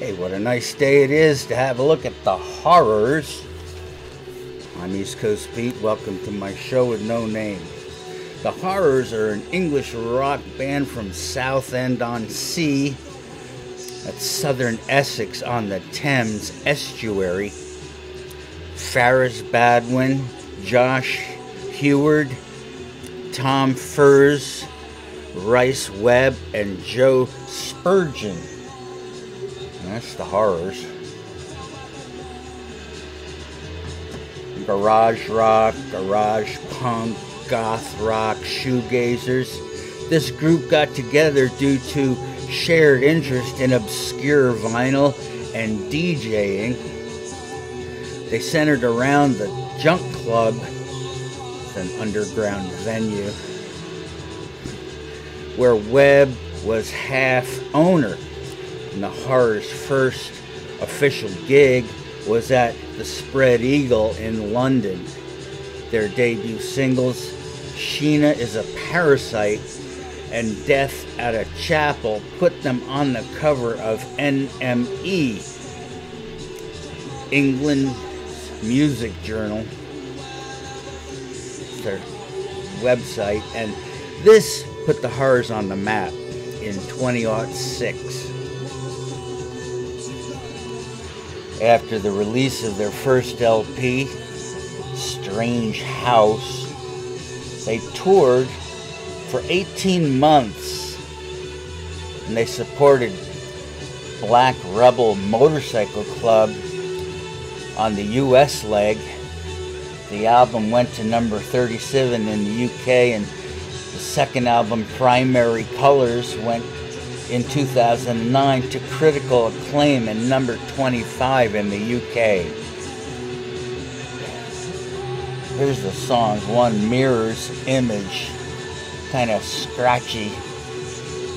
Hey, what a nice day it is to have a look at the horrors. I'm East Coast Pete. Welcome to my show with no name. The Horrors are an English rock band from Southend on Sea. That's southern Essex on the Thames estuary. Faris Badwan, Josh Hayward, Tom Furse, Rhys Webb, and Joe Spurgeon. That's the horrors. Garage rock, garage punk, goth rock, shoegazers. This group got together due to shared interest in obscure vinyl and DJing. They centered around the Junk Club, an underground venue, where Webb was half owner. The Horror's first official gig was at the Spread Eagle in London. Their debut singles, Sheena is a Parasite and Death at a Chapel, put them on the cover of NME, England Music Journal, their website, and this put the horrors on the map in 2006. After the release of their first LP, Strange House, they toured for 18 months and they supported Black Rebel Motorcycle Club on the US leg. The album went to number 37 in the UK and the second album, Primary Colors, went in 2009 to critical acclaim and number 25 in the UK. Here's the song, one mirrors image, kind of scratchy.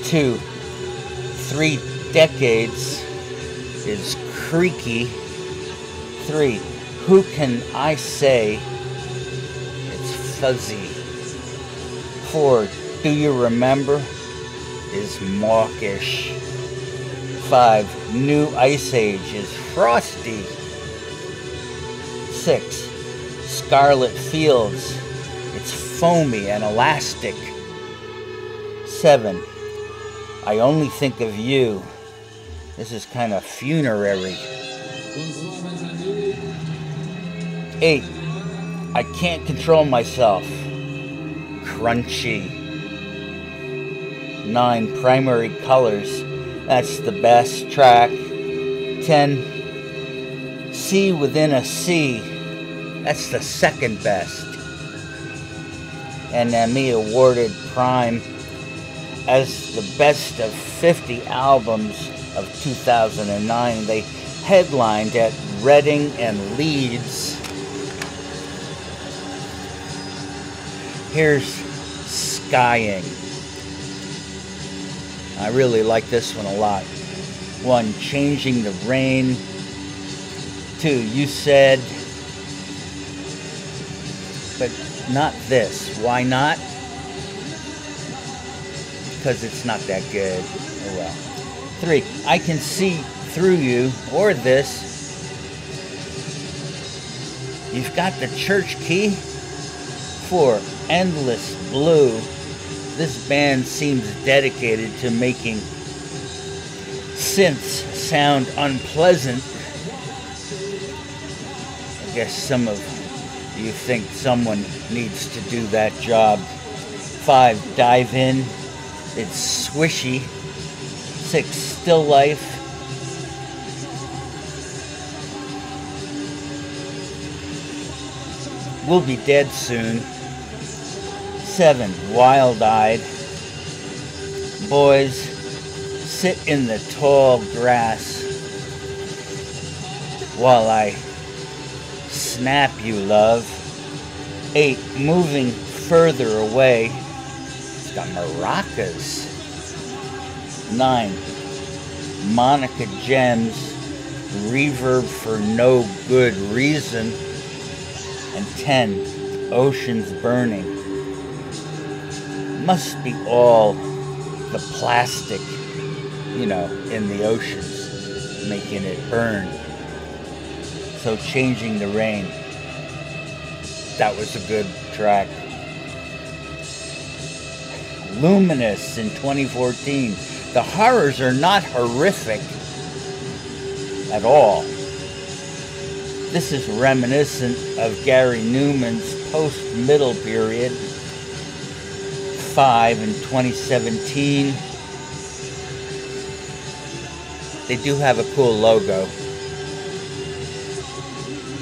Two, three decades is creaky. Three, who can I say it's fuzzy? Four, do you remember? Is mawkish. 5. New Ice Age is frosty. 6. Scarlet Fields. It's foamy and elastic. 7. I only think of you. This is kind of funerary. 8. I can't control myself. Crunchy nine primary colors. That's the best track. 10. Sea Within a Sea. That's the second best. NME awarded Prime as the best of 50 albums of 2009. They headlined at Reading and Leeds. Here's Skying. I really like this one a lot. One, changing the rain. Two, you said, but not this. Why not? Because it's not that good. Oh well. Three, I can see through you, or this. You've got the church key. Four, endless blue this band seems dedicated to making synths sound unpleasant. I guess some of you think someone needs to do that job. Five, dive in. It's swishy. Six, still life. We'll be dead soon seven, wild eyed. Boys, sit in the tall grass while I snap you, love. Eight, moving further away. It's got maracas. Nine, Monica Gems, reverb for no good reason. And ten, Oceans Burning must be all the plastic, you know, in the oceans. making it burn. So changing the rain. That was a good track. Luminous in 2014. The horrors are not horrific at all. This is reminiscent of Gary Numan's post middle period, 5 in 2017. They do have a cool logo.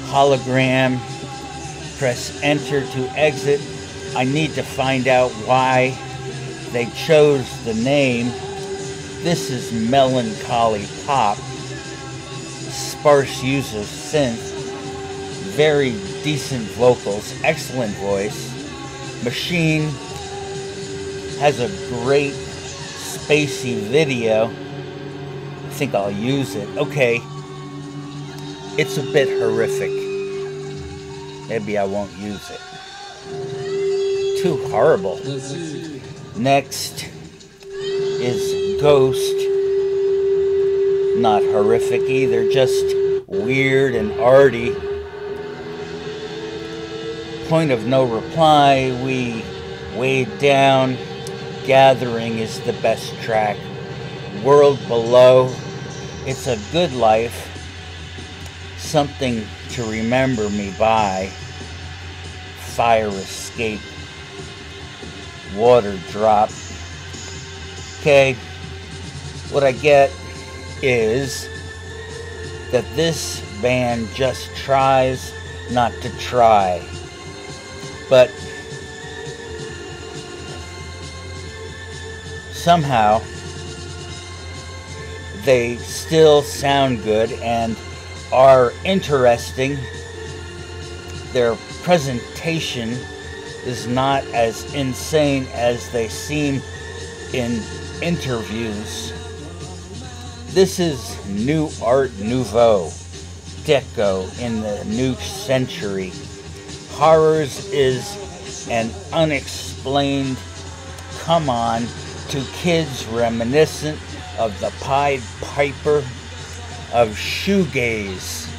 Hologram. Press enter to exit. I need to find out why they chose the name. This is Melancholy Pop. Sparse use of synth. Very decent vocals. Excellent voice. Machine has a great spacey video I think I'll use it. Okay. It's a bit horrific. Maybe I won't use it. Too horrible. Next is Ghost. Not horrific either, just weird and arty. Point of no reply, we weighed down. Gathering is the best track. World Below it's a good life, something to remember me by. Fire escape, water drop. Okay, what I get is that this band just tries not to try. But somehow they still sound good and are interesting. Their presentation is not as insane as they seem in interviews. This is new art nouveau, deco in the new century. Horrors is an unexplained come on to kids reminiscent of the Pied Piper of shoegaze.